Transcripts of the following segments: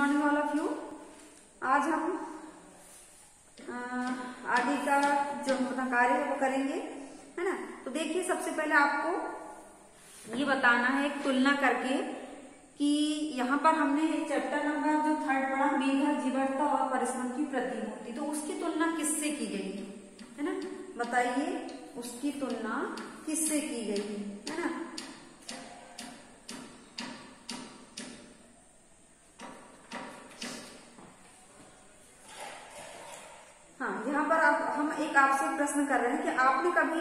Morning all of you आज हम आदि का जो अपना कार्य है वो करेंगे, है ना? तो देखिए, सबसे पहले आपको ये बताना है तुलना करके कि यहाँ पर हमने चैप्टर नंबर जो थर्ड पढ़ा, मेघा, जीवरता और परिश्रम की प्रतिमूर्ति। तो उसकी तुलना किससे की गई? है ना? बताइए, उसकी तुलना किससे की गई? है ना? प्रश्न कर रहे हैं कि आपने कभी,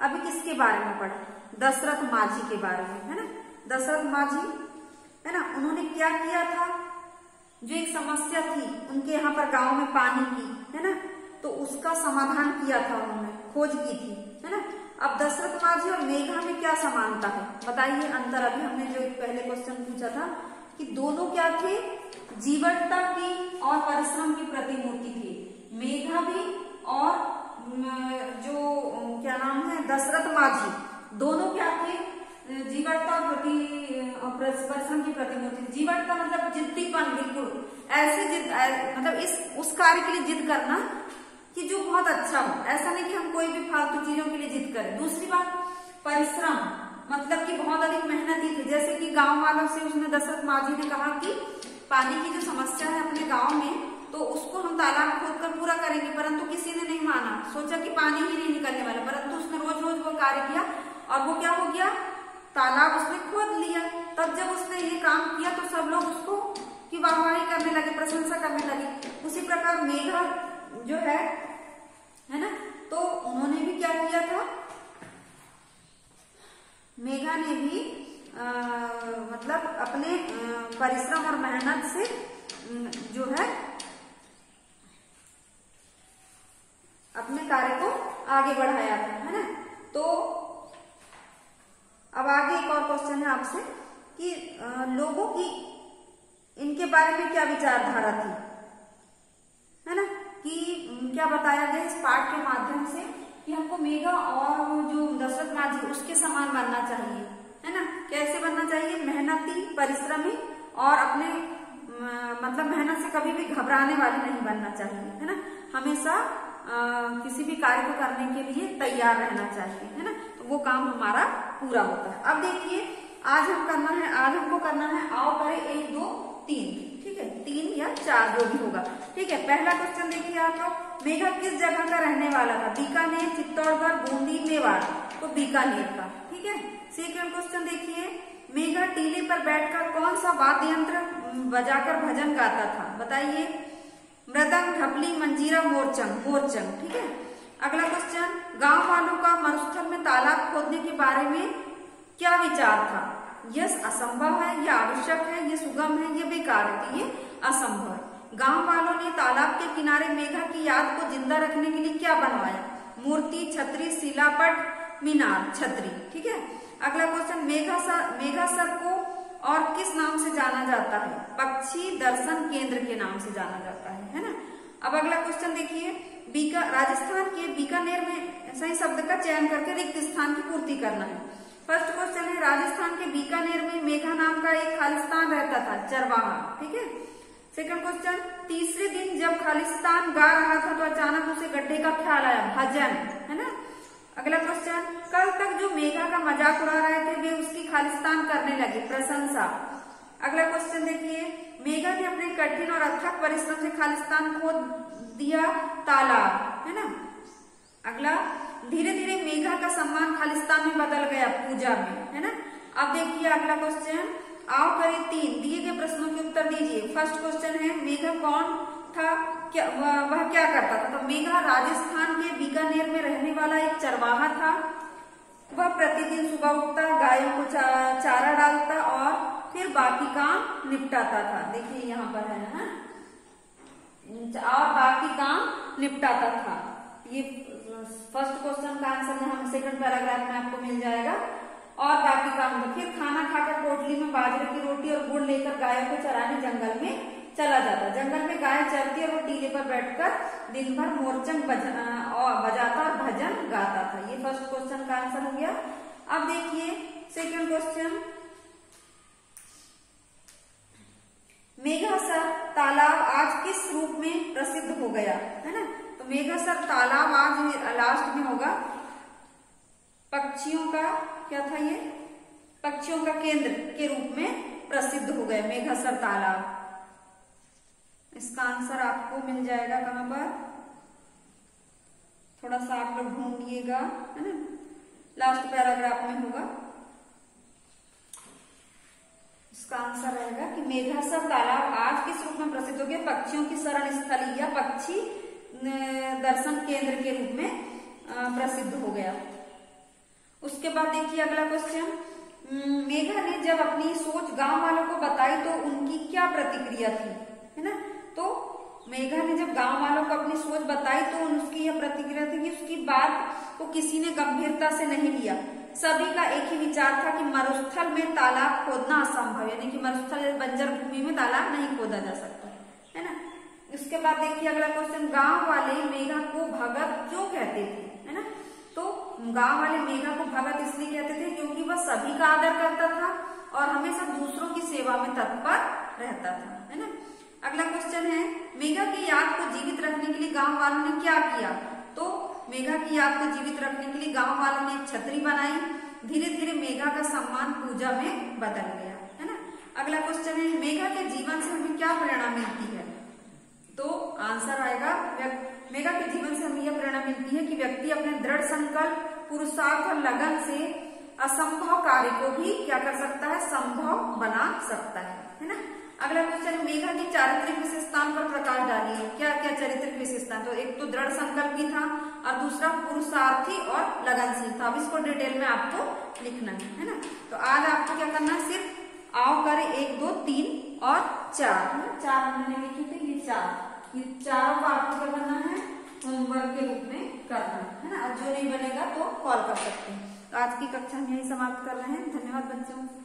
अभी किसके बारे में पढ़ा? दशरथ माझी के बारे में, है ना? दशरथ माझी, है ना? उन्होंने क्या किया था? जो एक समस्या थी, उनके यहाँ पर गाँव में पानी की, है ना? तो उसका समाधान किया था उन्होंने, खोज की थी, है ना? अब दशरथ माझी और मेघा में क्या समानता है? बताइए अंतर अभी, हमने जो पहले क्वेश्चन पूछा था कि दोनों क्या थे? जीवनता की और परिश्रम की प्रतिमूर्ति थी। मेघा भी दशरथ माझी, दोनों क्या थे? जीवात्मा प्रति परसम की प्रतिमूर्ति जीवात्मा मतलब जिद्दीपन, बिल्कुल। ऐसे जिद मतलब इस, उस कार्य के लिए जिद करना कि जो बहुत अच्छा हो। ऐसा नहीं कि हम कोई भी फालतू चीज़ों के लिए जिद करें। दूसरी बात, परिश्रम। मतलब कि बहुत अधिक मेहनत ही थी। जैसे कि गाँव वालों से उसने दशरथ माझी ने कहा कि पानी की जो समस्या है अपने गाँव में तो उसको हम तालाब सोचा कि पानी ही नहीं निकलने वाला परंतु उसने रोज रोज वो कार्य किया और वो क्या हो गया? तालाब उसने खोद लिया। तब जब उसने ये काम किया तो सब लोग उसको की वाहवाही करने लगे प्रशंसा करने लगे। उसी प्रकार मेघा जो है है ना? तो उन्होंने भी क्या किया था? मेघा ने भी आ, मतलब अपने परिश्रम और मेहनत से जो है बढ़ाया था, है ना? तो अब आगे एक और क्वेश्चन है आपसे कि लोगों की, इनके बारे में क्या विचारधारा थी? है ना? कि क्या बताया गया इस पाठ के माध्यम से कि हमको मेगा और जो दशरथ माझी उसके समान बनना चाहिए, है ना? कैसे बनना चाहिए? मेहनती, परिश्रमी और अपने मतलब मेहनत से कभी भी घबराने वाले नहीं बनना चाहिए, है ना? हमेशा किसी भी कार्य को करने के लिए तैयार रहना चाहिए, है ना? तो वो काम हमारा पूरा होता है। अब देखिए, आज हम करना है, आज हमको करना है, आओ करें एक, दो, तीन। ठीक है? तीन या चार जो भी होगा। ठीक है? पहला क्वेश्चन देखिए आप लोग। मेघा किस जगह का रहने वाला था? बीकानेर, चित्तौड़गढ़, बूंदी, मेवाड़। तो बीकानेर का। ठीक है? सेकेंड क्वेश्चन देखिए। मेघा टीले पर बैठकर कौन सा वाद्य यंत्र बजाकर भजन गाता था? बताइए। मृदंग ढपली मंजीरा मोरचंग मोरचंग ठीक है? अगला क्वेश्चन गाँव वालों का मरुस्थल में तालाब खोदने के बारे में क्या विचार था? यस असंभव है, यह आवश्यक है ये सुगम है ये बेकार है तो ये असंभव है। गाँव वालों ने तालाब के किनारे मेघा की याद को ज़िंदा रखने के लिए क्या बनवाया? मूर्ति, छतरी, शिलापट, मीनार, छतरी, ठीक है? अगला question Megha sir Megha sir को और किस नाम से जाना जाता है? पक्षी दर्शन केंद्र के नाम से जाना जाता है है ना? अब अगला क्वेश्चन देखिए। बीका, राजस्थान के बीकानेर में सही शब्द का चयन करके रिक्त स्थान की पूर्ति करना है। फ़र्स्ट क्वेश्चन है, राजस्थान के बीकानेर में मेघा नाम का एक खालिस्तान रहता था, चरवाहा, ठीक है? सेकंड क्वेश्चन तीसरे दिन जब खालिस्तान गा रहा था तो अचानक उसे गड्ढे का ख्याल आया, भजन, है ना? अगला क्वेश्चन कल तक जो मेघा का मज़ाक उड़ा रहे थे, वे उसकी खालिस्तान करने लगे। प्रशंसा। अगला क्वेश्चन देखिए। मेघा ने अपने कठिन और अथक परिश्रम से खालिस्तान खोद दिया तालाब, है ना? अगला धीरे धीरे मेघा का सम्मान खालिस्तान में बदल गया पूजा में, है ना? अब देखिए अगला क्वेश्चन आओ करें तीन दिए गए प्रश्नों के उत्तर दीजिए। फ़र्स्ट क्वेश्चन है, मेघा कौन था क्या वह, वह क्या करता था? तो मेघा राजस्थान के बीकानेर में रहने वाला एक चरवाहा था। वह प्रतिदिन सुबह उठता गायों को चा, चारा डालता और फिर बाकी काम निपटाता था। देखिए यहाँ पर है ना? और बाकी काम निपटाता था। ये फ़र्स्ट क्वेश्चन का आंसर हम सेकंड पैराग्राफ में आपको मिल जाएगा। और बाकी काम फिर खाना खाकर पोटली में बाजरे की रोटी और गुड़ लेकर गायों को चराने जंगल में चला जाता। जंगल में गाय चलती और वो टीले पर बैठकर दिन भर मोरचंग बजाता और भजन गाता था। ये फ़र्स्ट क्वेश्चन का आंसर हो गया। अब देखिए सेकंड क्वेश्चन मेघासर तालाब आज किस रूप में प्रसिद्ध हो गया? है ना? तो मेघासर तालाब आज लास्ट में होगा। पक्षियों का, क्या था ये? पक्षियों का केंद्र के रूप में प्रसिद्ध हो गया मेघासर तालाब। इसका आंसर आपको मिल जाएगा कहाँ पर? थोड़ा सा आप लोग ढूंढिएगा, है ना? लास्ट पैराग्राफ में होगा। इसका आंसर रहेगा कि मेघासर तालाब आज किस रूप में प्रसिद्ध हो गया? पक्षियों की शरण स्थली या पक्षी दर्शन केंद्र के रूप में प्रसिद्ध हो गया। उसके बाद देखिए अगला क्वेश्चन मेघा ने जब अपनी सोच गाँव वालों को बताई तो उनकी क्या प्रतिक्रिया थी? है ना? तो मेघा ने जब गाँव वालों को अपनी सोच बताई तो उसकी यह प्रतिक्रिया थी कि उसकी बात को किसी ने गंभीरता से नहीं लिया। सभी का एक ही विचार था कि मरुस्थल में तालाब खोदना असंभव यानी कि मरुस्थल बंजर भूमि में तालाब नहीं खोदा जा सकता, है ना? इसके बाद देखिए अगला क्वेश्चन गाँव वाले मेघा को भगत क्यों कहते थे, है ना? तो गाँव वाले मेघा को भगत इसलिए कहते थे क्योंकि वह सभी का आदर करता था और हमेशा दूसरों की सेवा में तत्पर रहता था, है ना? अगला क्वेश्चन है, मेघा की याद को जीवित रखने के लिए गाँव वालों ने क्या किया? तो मेघा की याद को जीवित रखने के लिए गाँव वालों ने छतरी बनाई। धीरे धीरे मेघा का सम्मान पूजा में बदल गया, है ना? अगला क्वेश्चन है, मेघा के जीवन से हमें क्या प्रेरणा मिलती है? तो आंसर आएगा मेघा के जीवन से हमें यह प्रेरणा मिलती है कि व्यक्ति अपने दृढ़ संकल्प, पुरुषार्थ और लगन से असंभव कार्य को भी क्या कर सकता है? संभव बना सकता है है ना? अगला क्वेश्चन मेघा की चारित्रिक विशेषताओं पर प्रकाश डालिए क्या क्या चारित्रिक विशेषता तो एक तो दृढ़ संकल्प था और दूसरा पुरुषार्थी और लगनशील था। अब इसको डिटेल में आपको लिखना है है ना? तो आज आपको क्या करना है? सिर्फ़ आओ, करे एक, दो, तीन और चार। है ना चार हमने लिखे थे, ये चार। ये चारों को आपको क्या करना है? होमवर्क के रूप में करना है ना? जो नहीं बनेगा तो कॉल कर सकते हैं। तो आज की कक्षा हम यही समाप्त कर रहे हैं। धन्यवाद बच्चों।